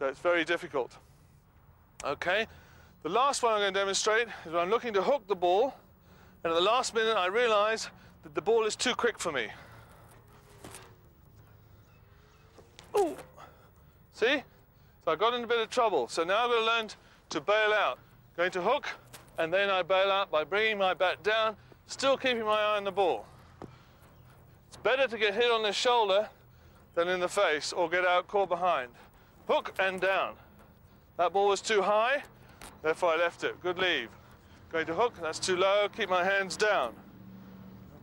So it's very difficult. Okay, the last one I'm going to demonstrate is when I'm looking to hook the ball, and at the last minute I realise that the ball is too quick for me. Ooh, see? So I got in a bit of trouble. So now I've got to learn to bail out. Going to hook, and then I bail out by bringing my bat down, still keeping my eye on the ball. It's better to get hit on the shoulder than in the face or get out caught behind. Hook and down. That ball was too high, therefore I left it. Good leave. Going to hook, that's too low, keep my hands down.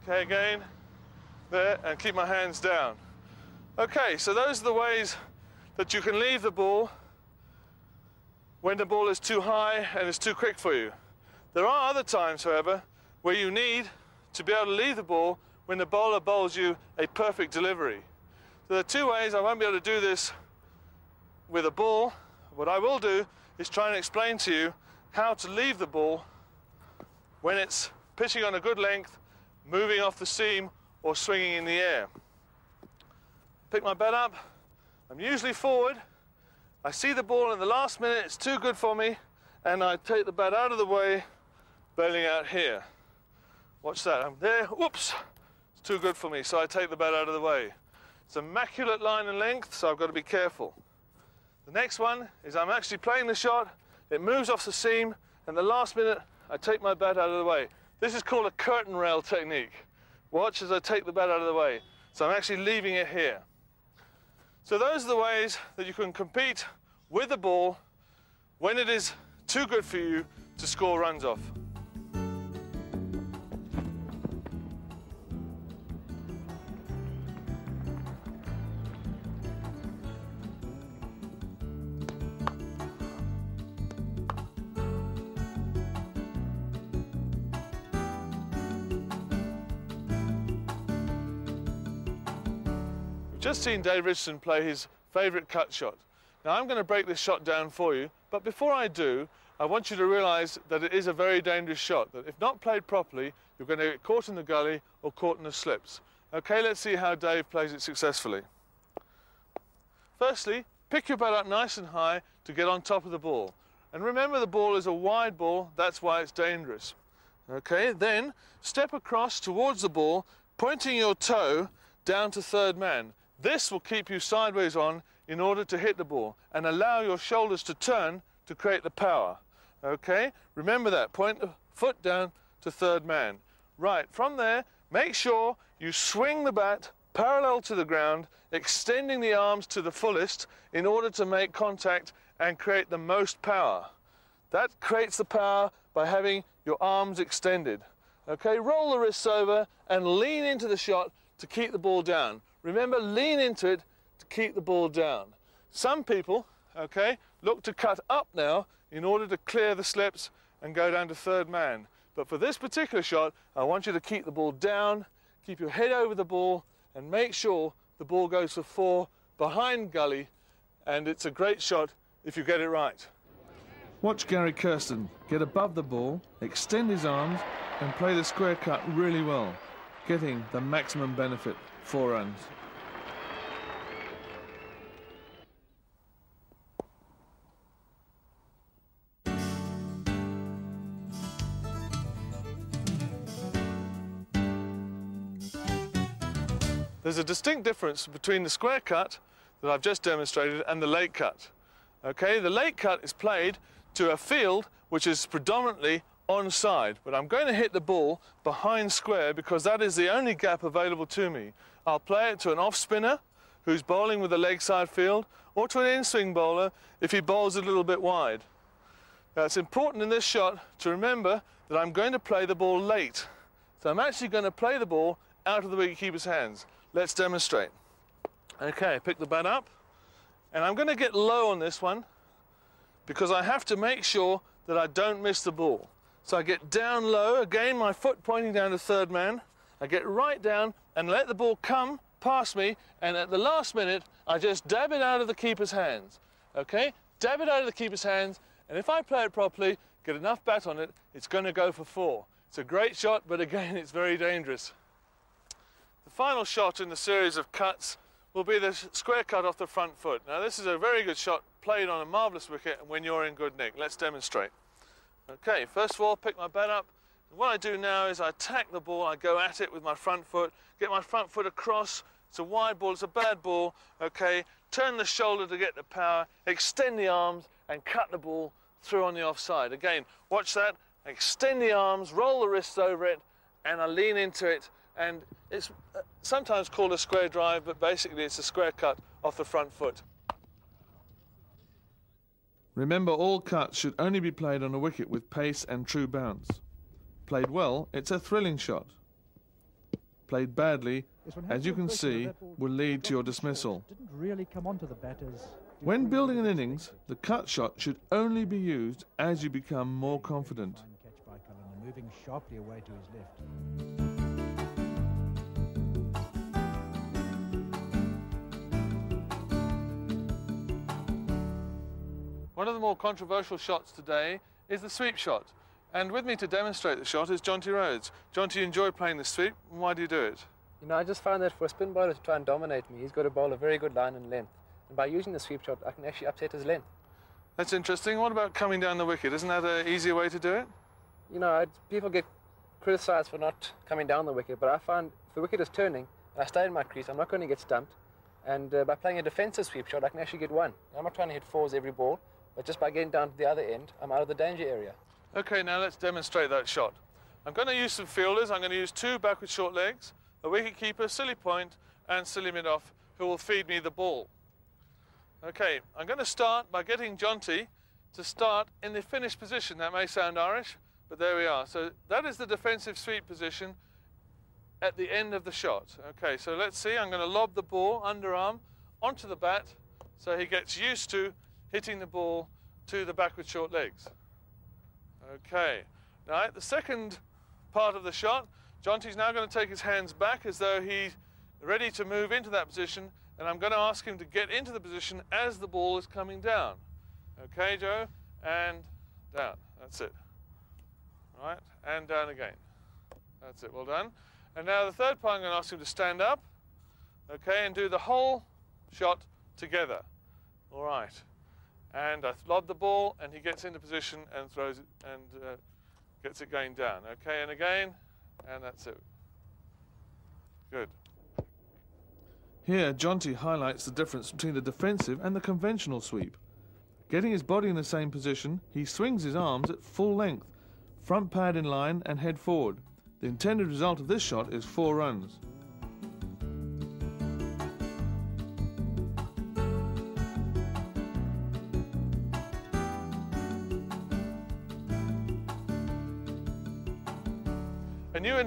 Okay, again, there, and keep my hands down. Okay, so those are the ways that you can leave the ball when the ball is too high and is too quick for you. There are other times, however, where you need to be able to leave the ball when the bowler bowls you a perfect delivery. So there are two ways. I won't be able to do this with a ball. What I will do is try and explain to you how to leave the ball when it's pitching on a good length, moving off the seam, or swinging in the air. Pick my bat up. I'm usually forward. I see the ball in the last minute, it's too good for me, and I take the bat out of the way, bailing out here. Watch that, I'm there, whoops, it's too good for me, so I take the bat out of the way. It's immaculate line and length, so I've got to be careful. The next one is I'm actually playing the shot, it moves off the seam, and the last minute, I take my bat out of the way. This is called a curtain rail technique. Watch as I take the bat out of the way. So I'm actually leaving it here. So those are the ways that you can compete with the ball when it is too good for you to score runs off. Just seen Dave Richardson play his favourite cut shot. Now I'm going to break this shot down for you, but before I do, I want you to realise that it is a very dangerous shot, that if not played properly, you're going to get caught in the gully or caught in the slips. Okay, let's see how Dave plays it successfully. Firstly, pick your bat up nice and high to get on top of the ball. And remember the ball is a wide ball, that's why it's dangerous. Okay, then step across towards the ball, pointing your toe down to third man. This will keep you sideways on in order to hit the ball and allow your shoulders to turn to create the power. Okay? Remember that. Point the foot down to third man. Right, from there, make sure you swing the bat parallel to the ground, extending the arms to the fullest in order to make contact and create the most power. That creates the power by having your arms extended. Okay, roll the wrists over and lean into the shot to keep the ball down. Remember, lean into it to keep the ball down. Some people, okay, look to cut up now in order to clear the slips and go down to third man. But for this particular shot, I want you to keep the ball down, keep your head over the ball, and make sure the ball goes for four behind gully, and it's a great shot if you get it right. Watch Gary Kirsten get above the ball, extend his arms, and play the square cut really well, getting the maximum benefit, four runs. There's a distinct difference between the square cut that I've just demonstrated and the late cut. Okay, the late cut is played to a field which is predominantly onside, but I'm going to hit the ball behind square because that is the only gap available to me. I'll play it to an off spinner who's bowling with a leg side field or to an in-swing bowler if he bowls a little bit wide. Now it's important in this shot to remember that I'm going to play the ball late. So I'm actually going to play the ball out of the wicketkeeper's hands. Let's demonstrate. Okay, pick the bat up. And I'm going to get low on this one because I have to make sure that I don't miss the ball. So I get down low, again my foot pointing down to third man. I get right down and let the ball come past me and at the last minute I just dab it out of the keeper's hands. Okay, dab it out of the keeper's hands and if I play it properly, get enough bat on it, it's going to go for four. It's a great shot, but again, it's very dangerous. Final shot in the series of cuts will be the square cut off the front foot. Now this is a very good shot played on a marvellous wicket when you're in good nick. Let's demonstrate. Okay, first of all, pick my bat up. What I do now is I attack the ball, I go at it with my front foot, get my front foot across. It's a wide ball, it's a bad ball. Okay, turn the shoulder to get the power, extend the arms and cut the ball through on the offside. Again, watch that, extend the arms, roll the wrists over it, and I lean into it. And it's uh, sometimes called a square drive, but basically it's a square cut off the front foot. Remember, all cuts should only be played on a wicket with pace and true bounce. Played well, it's a thrilling shot. Played badly, as you can see, will lead to your dismissal. Really when building an innings, the cut shot should only be used as you become more confident. One of the more controversial shots today is the sweep shot. And with me to demonstrate the shot is Jonty Rhodes. Jonty, you enjoy playing the sweep. Why do you do it? You know, I just find that for a spin bowler to try and dominate me, he's got to bowl a very good line and length. And by using the sweep shot, I can actually upset his length. That's interesting. What about coming down the wicket? Isn't that an easier way to do it? You know, people get criticised for not coming down the wicket, but I find if the wicket is turning and I stay in my crease, I'm not going to get stumped. And uh, by playing a defensive sweep shot, I can actually get one. I'm not trying to hit fours every ball. But just by getting down to the other end, I'm out of the danger area. Okay, now let's demonstrate that shot. I'm going to use some fielders. I'm going to use two backward short legs, a wicket keeper, silly point, and silly mid-off, who will feed me the ball. Okay, I'm going to start by getting Jonty to start in the finished position. That may sound Irish, but there we are. So that is the defensive sweep position at the end of the shot. Okay, so let's see. I'm going to lob the ball underarm onto the bat so he gets used to hitting the ball to the backward short legs. Okay, now the second part of the shot, Jonty's now going to take his hands back as though he's ready to move into that position, and I'm going to ask him to get into the position as the ball is coming down. Okay, Joe, and down. That's it. All right, and down again. That's it, well done. And now the third part, I'm going to ask him to stand up, okay, and do the whole shot together. All right and I lob the ball and he gets into position and throws it and uh, gets it going down. Okay, and again, and that's it. Good. Here, Jonty highlights the difference between the defensive and the conventional sweep. Getting his body in the same position, he swings his arms at full length, front pad in line and head forward. The intended result of this shot is four runs.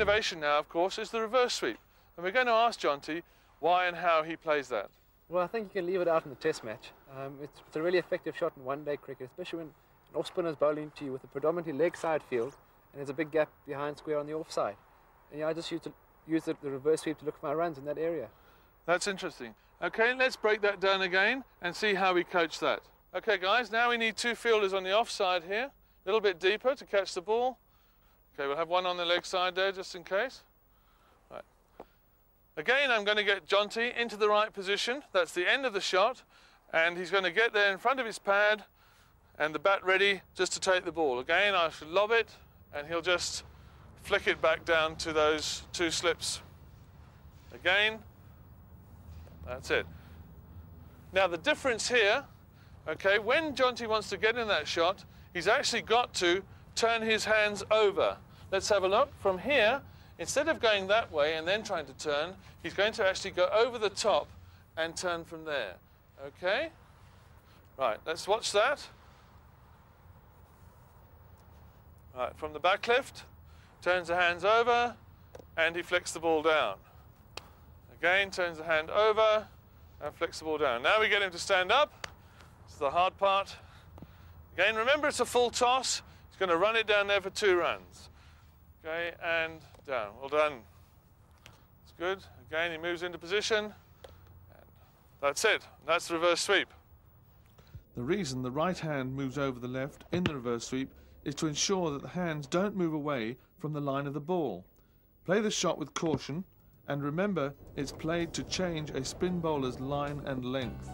Innovation now, of course, is the reverse sweep. And we're going to ask Jonty why and how he plays that. Well, I think you can leave it out in the test match. Um, it's, it's, a really effective shot in one-day cricket, especially when an off-spinner is bowling to you with a predominantly leg-side field and there's a big gap behind square on the off-side. And yeah, I just use, to, use the, the reverse sweep to look for my runs in that area. That's interesting. Okay, let's break that down again and see how we coach that. Okay, guys, now we need two fielders on the offside here, a little bit deeper to catch the ball. Okay, we'll have one on the leg side there just in case. Right. Again, I'm going to get Jonty into the right position. That's the end of the shot. And he's going to get there in front of his pad and the bat ready just to take the ball. Again, I should lob it and he'll just flick it back down to those two slips. Again, that's it. Now the difference here, okay, when Jonty wants to get in that shot, he's actually got to turn his hands over. Let's have a look. From here, instead of going that way and then trying to turn, he's going to actually go over the top and turn from there. Okay? Right, let's watch that. Right, from the back lift, turns the hands over, and he flicks the ball down. Again, turns the hand over, and flicks the ball down. Now we get him to stand up. It's the hard part. Again, remember it's a full toss He's going to run it down there for two runs. Okay, and down. Well done. That's good. Again, he moves into position. that's it. That's the reverse sweep. The reason the right hand moves over the left in the reverse sweep is to ensure that the hands don't move away from the line of the ball. Play the shot with caution And remember, it's played to change a spin bowler's line and length.